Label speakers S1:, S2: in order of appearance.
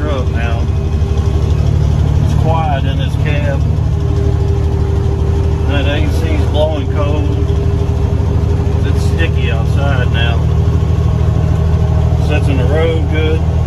S1: truck now. It's quiet in this cab. That AC's blowing cold. It's sticky outside now. Sets in the road good.